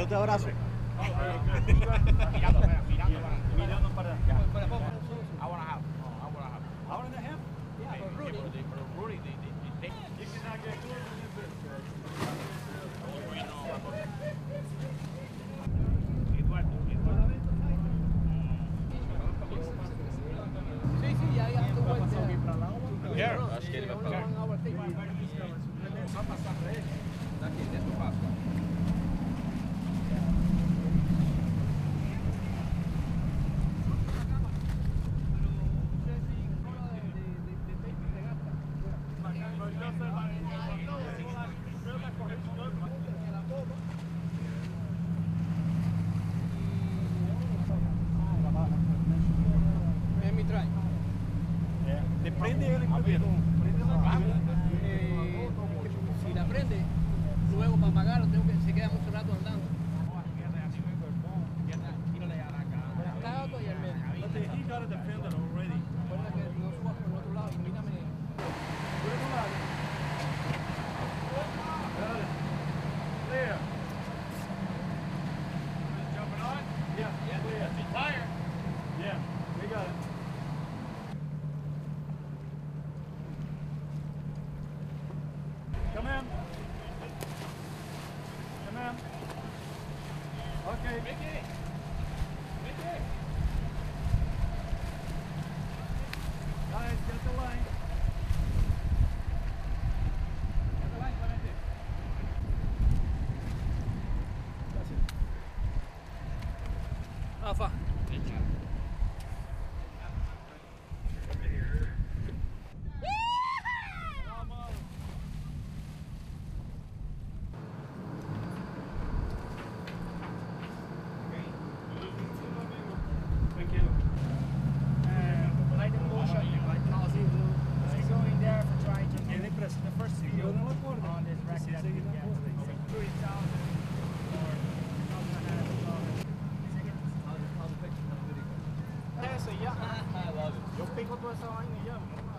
Yo te abrazo. Mirando, mira, mirando para Mirando para I wanna have, I wanna have. Hour and a half? Yeah, for Rudy. For Rudy, they, they, they, You cannot get closer than this. Eduardo, Eduardo. Sí, sí, ya, ya tuvo este. Here, acho que ele vai lá. Vai passar pra ele? Daqui, dentro do passo. É. Depende ele primeiro. Prende lá. Eh, si la prende, luego para pagarlo tengo que, se queda mucho rato andando. In. Come in. Okay. Mickey. Mickey. Guys, get the line. Get the line, Clemente. That's it. Rafa, was on, yeah.